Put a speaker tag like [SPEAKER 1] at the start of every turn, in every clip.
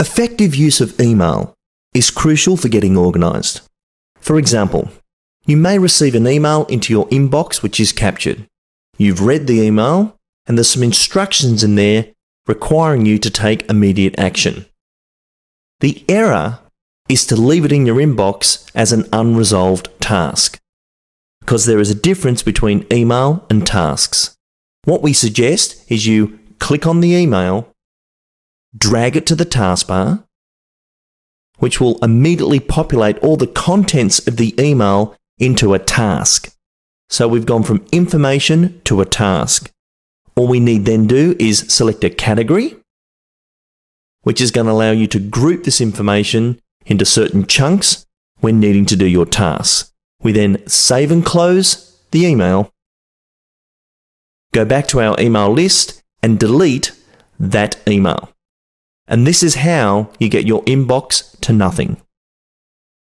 [SPEAKER 1] Effective use of email is crucial for getting organised. For example, you may receive an email into your inbox which is captured. You've read the email and there's some instructions in there requiring you to take immediate action. The error is to leave it in your inbox as an unresolved task because there is a difference between email and tasks. What we suggest is you click on the email, drag it to the taskbar, which will immediately populate all the contents of the email into a task. So we've gone from information to a task. All we need then do is select a category, which is going to allow you to group this information into certain chunks when needing to do your tasks. We then save and close the email, go back to our email list and delete that email. And this is how you get your inbox to nothing.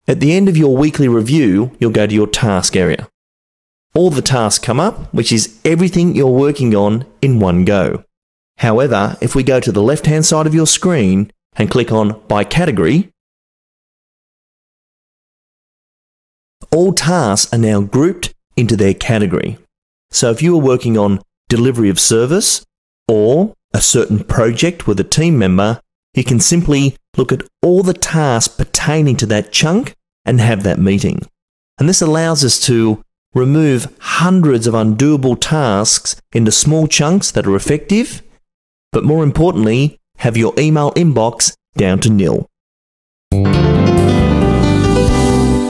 [SPEAKER 1] At the end of your weekly review, you'll go to your task area. All the tasks come up, which is everything you're working on in one go. However, if we go to the left hand side of your screen and click on By Category, all tasks are now grouped into their category. So if you are working on delivery of service or a certain project with a team member, you can simply look at all the tasks pertaining to that chunk and have that meeting. And this allows us to remove hundreds of undoable tasks into small chunks that are effective, but more importantly, have your email inbox down to nil.